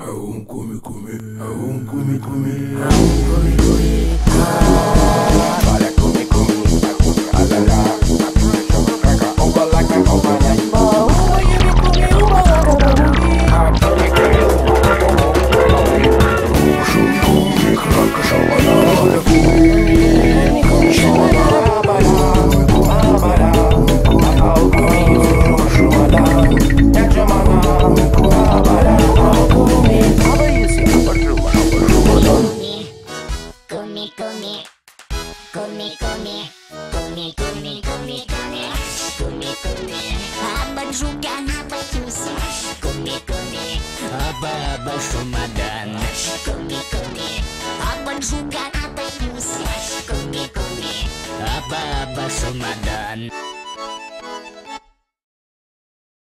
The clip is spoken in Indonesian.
I won't come, come, I won't come, come. Kumi kumi Kumi kumi kumi kumi Kumi kumi Abang juga apa tusi Kumi kumi Aba-aba Ramadan. Kumi kumi Abang juga apa tusi Kumi kumi Aba-aba Ramadan